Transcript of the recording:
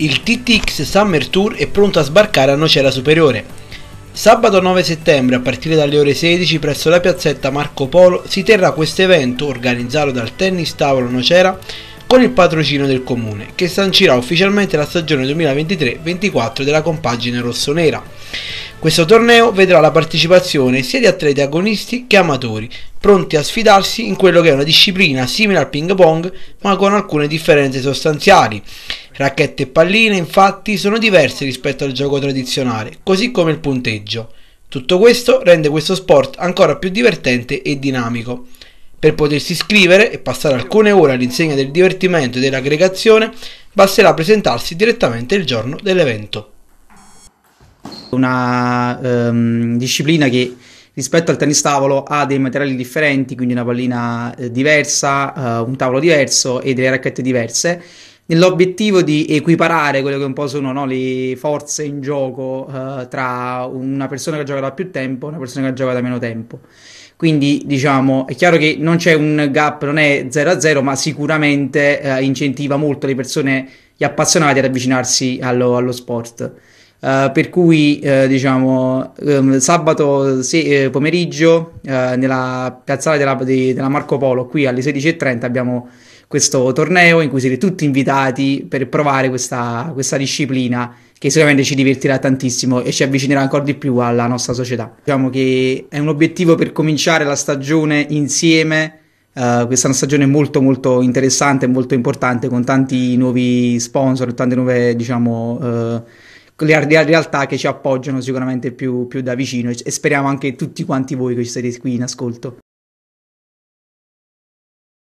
Il TTX Summer Tour è pronto a sbarcare a Nocera Superiore. Sabato 9 settembre a partire dalle ore 16 presso la piazzetta Marco Polo si terrà questo evento organizzato dal Tennis Tavolo Nocera con il patrocinio del comune che sancirà ufficialmente la stagione 2023-24 della compagine rossonera. Questo torneo vedrà la partecipazione sia di atleti agonisti che amatori, pronti a sfidarsi in quello che è una disciplina simile al ping pong ma con alcune differenze sostanziali. Racchette e palline infatti sono diverse rispetto al gioco tradizionale, così come il punteggio. Tutto questo rende questo sport ancora più divertente e dinamico. Per potersi iscrivere e passare alcune ore all'insegna del divertimento e dell'aggregazione, basterà presentarsi direttamente il giorno dell'evento. Una um, disciplina che rispetto al tennis tavolo ha dei materiali differenti, quindi una pallina eh, diversa, uh, un tavolo diverso e delle racchette diverse nell'obiettivo di equiparare quelle che un po' sono no, le forze in gioco uh, tra una persona che gioca da più tempo e una persona che gioca da meno tempo. Quindi diciamo è chiaro che non c'è un gap, non è 0-0, ma sicuramente uh, incentiva molto le persone, gli appassionati ad avvicinarsi allo, allo sport. Uh, per cui uh, diciamo um, sabato se, uh, pomeriggio nella piazzale della, de, della, Marco Polo qui alle 16.30 abbiamo questo torneo in cui siete tutti invitati per provare questa, questa disciplina che sicuramente ci divertirà tantissimo e ci avvicinerà ancora di più alla nostra società. Diciamo che è un obiettivo per cominciare la stagione insieme. Uh, questa è una stagione molto molto interessante molto importante con tanti nuovi sponsor, tante nuove diciamo uh, le realtà che ci appoggiano sicuramente più, più da vicino e speriamo anche tutti quanti voi che siete qui in ascolto.